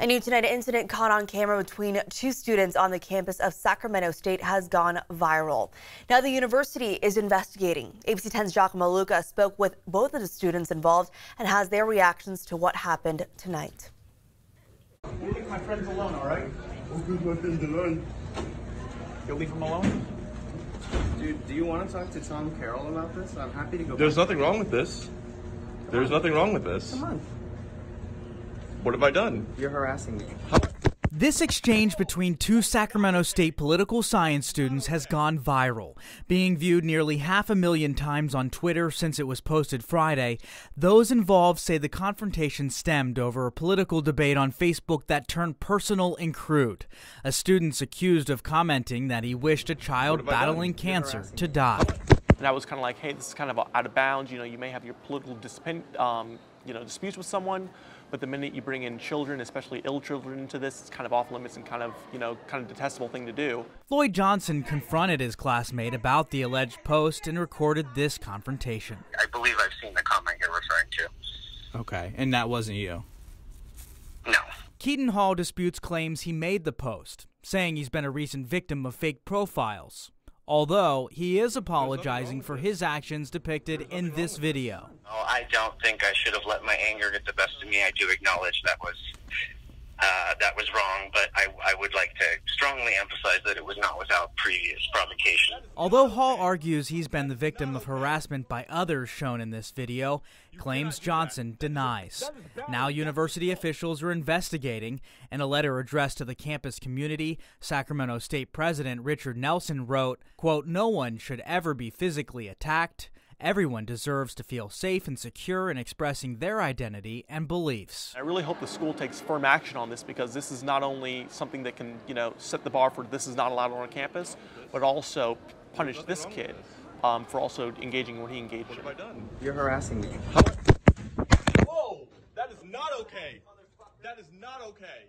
A new tonight incident caught on camera between two students on the campus of Sacramento State has gone viral. Now the university is investigating. ABC 10's Jacques Maluka spoke with both of the students involved and has their reactions to what happened tonight. You leave my friends alone, all right? Okay, my friends alone. You'll leave them alone? Dude, do you want to talk to Tom Carroll about this? I'm happy to go. There's back. nothing wrong with this. There's nothing wrong with this. Come on. What have I done? You're harassing me. This exchange between two Sacramento State political science students has gone viral, being viewed nearly half a million times on Twitter since it was posted Friday. Those involved say the confrontation stemmed over a political debate on Facebook that turned personal and crude. A student's accused of commenting that he wished a child battling cancer to die. And I was kind of like, hey, this is kind of out of bounds. You know, you may have your political disp- um, you know, disputes with someone, but the minute you bring in children, especially ill children, into this, it's kind of off limits and kind of, you know, kind of detestable thing to do. Floyd Johnson confronted his classmate about the alleged post and recorded this confrontation. I believe I've seen the comment you're referring to. Okay, and that wasn't you. No. Keaton Hall disputes claims he made the post, saying he's been a recent victim of fake profiles. Although he is apologizing for his actions depicted in this video. Oh, I don't think I should have let my anger get the best of me. I do acknowledge that was uh, that was wrong, but I, I would like to strongly emphasize that it was not without previous provocation. Although Hall argues he's been the victim of harassment by others shown in this video, claims Johnson denies. Now university officials are investigating. In a letter addressed to the campus community, Sacramento State President Richard Nelsen wrote, quote, "No one should ever be physically attacked." Everyone deserves to feel safe and secure in expressing their identity and beliefs. I really hope the school takes firm action on this because this is not only something that can, you know, set the bar for this is not allowed on our campus, but also punish this kid um, for also engaging in what he engaged in. What have I done? You're harassing me. Whoa! That is not okay. That is not okay.